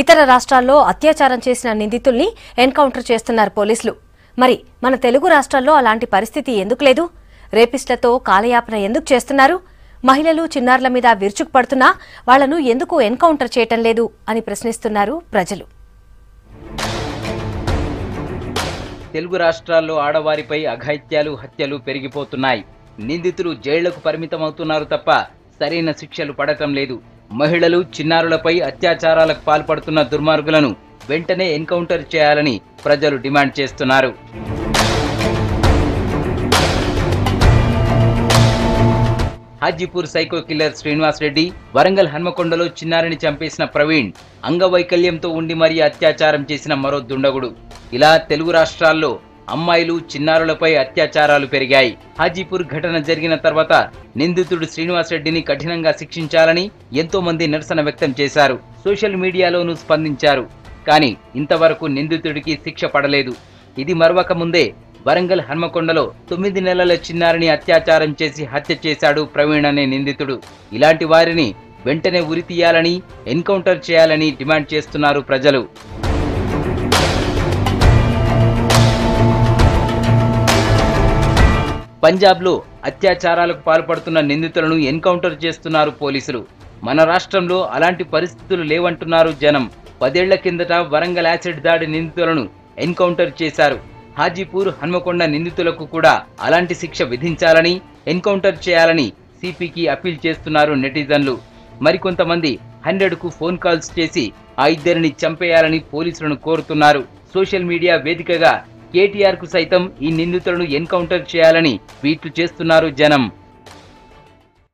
ఇతర రాష్ట్రాల్లో అత్యాచారం చేసిన నిందితుల్ని ఎన్కౌంటర్ చేస్తున్నారు పోలీసులు. మరి మన తెలుగు రాష్ట్రాల్లో అలాంటి పరిస్థితి ఎందుకు లేదు? రేపిస్టులతో కాలయాపన ఎందుకు చేస్తున్నారు? మహిళలు చిన్నారుల మీద విరుచుకుపడుతున్నా వాళ్ళను ఎందుకు ఎన్కౌంటర్ చేయటం లేదు అని ప్రశ్నిస్తున్నారు ప్రజలు. తెలుగు రాష్ట్రాల్లో ఆడవారిపై అఘాయిత్యాలు హత్యలు పెరిగిపోతున్నాయి. నిందితులు జైళ్ళకు పరిమితమవుతున్నారు తప్ప సరైన శిక్షలు పడటం లేదు. మహిళలు చిన్నారులపై అత్యాచారాలకు పాల్పడుతున్న దుర్మార్గులను వెంటనే ఎన్కౌంటర్ చేయాలని ప్రజలు డిమాండ్ చేస్తున్నారు. హాజీపూర్ సైకో కిల్లర్ శ్రీనివాస్ రెడ్డి వరంగల్ హన్మకొండలో చిన్నారిని చంపేసిన ప్రవీణ్ అంగవైకల్యంతో ఉండి మరీ అత్యాచారం చేసిన మరో దుండగుడు. ఇలా తెలుగు రాష్ట్రాల్లో అమ్మాయిలు చిన్నారులపై అత్యాచారాలు పెరిగాయి. హాజీపూర్ ఘటన జరిగిన తర్వాత నిందితుడు శ్రీనివాస్ రెడ్డిని కఠినంగా శిక్షించాలని ఎంతో మంది నిరసన వ్యక్తం చేశారు. సోషల్ మీడియాలోనూ స్పందించారు. కానీ ఇంతవరకు నిందితుడికి శిక్ష పడలేదు. ఇది మరవక ముందే వరంగల్ హన్మకొండలో తొమ్మిది నెలల చిన్నారిని అత్యాచారం చేసి హత్య చేశాడు ప్రవీణ్ అనే నిందితుడు. ఇలాంటి వారిని వెంటనే ఉరి తీయాలని ఎన్కౌంటర్ చేయాలని డిమాండ్ చేస్తున్నారు ప్రజలు. పంజాబ్లో అత్యాచారాలకు పాల్పడుతున్న నిందితులను ఎన్కౌంటర్ చేస్తున్నారు పోలీసులు. మన రాష్ట్రంలో అలాంటి పరిస్థితులు లేవంటున్నారు జనం. పదేళ్ళ కిందట వరంగల్ యాసిడ్ దాడి నిందితులను ఎన్కౌంటర్ చేశారు. హాజీపూర్ హన్మకొండ నిందితులకు కూడా అలాంటి శిక్ష విధించాలని ఎన్కౌంటర్ చేయాలని సిపికి అప్పీల్ చేస్తున్నారు నెటిజన్లు. మరికొంతమంది హండ్రెడ్కు ఫోన్ కాల్స్ చేసి ఆ ఇద్దరిని చంపేయాలని పోలీసులను కోరుతున్నారు. సోషల్ మీడియా వేదికగా కేటీఆర్కు సైతం ఈ నిందితులను ఎన్కౌంటర్ చేయాలని ట్వీట్లు చేస్తున్నారు జనం.